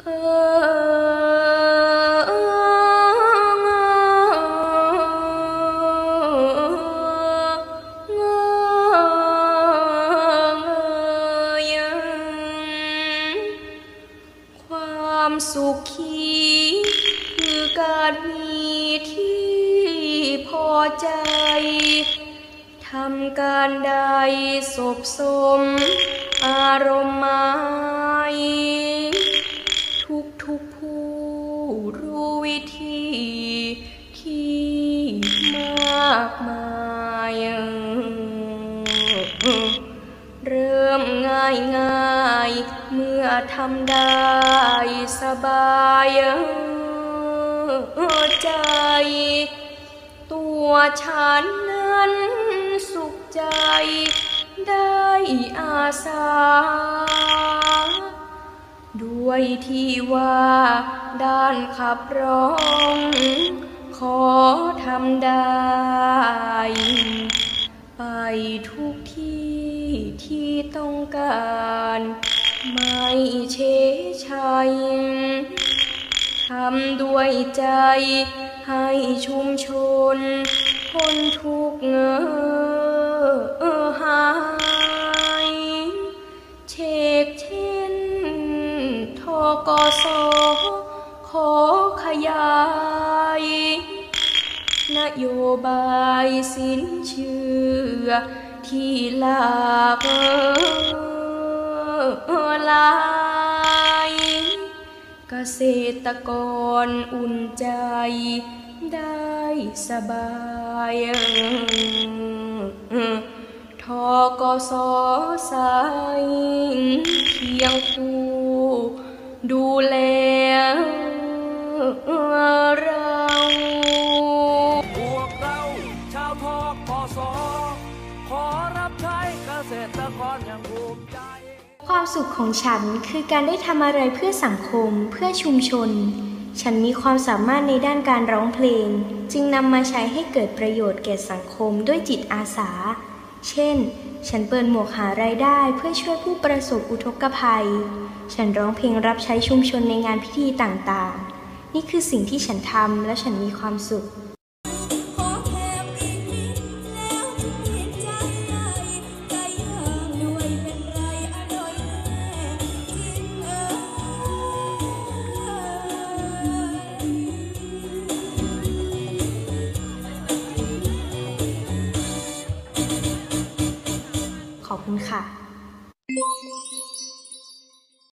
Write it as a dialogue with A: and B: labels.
A: ความสุขีคือการมีที่พอใจ ทำการใดศพสม อารมณ์มา วิธีที่มากมายเริ่มง่ายง่ายเมื่อทำได้สบายใจ ตัวฉันนั้นสุขใจได้อาสา ด้วยที่ว่าด้านขับร้อง ขอทำได้ ไปทุกที่ที่ต้องการ ไม่เชชัยทำด้วยใจให้ชุมชนพ้นทุกเงอ กสขอขยาย นโยบายสินเชื่อ ที่หลากหลายเกษตรกรอุ่นใจได้สบายทกสสายเคียงคู่ ดูแลเรา
B: พวกเราชาวทอกพอสอขอรับใช้เกษตรกรอย่างภูมิใจ
C: ความสุขของฉันคือการได้ทำอะไรเพื่อสังคมเพื่อชุมชน ฉันมีความสามารถในด้านการร้องเพลง จึงนำมาใช้ให้เกิดประโยชน์แก่สังคมด้วยจิตอาสา เช่น ฉันเปิดหมวกหารายได้เพื่อช่วยผู้ประสบอุทกภัย ฉันร้องเพลงรับใช้ชุมชนในงานพิธีต่างๆ นี่คือสิ่งที่ฉันทำและฉันมีความสุข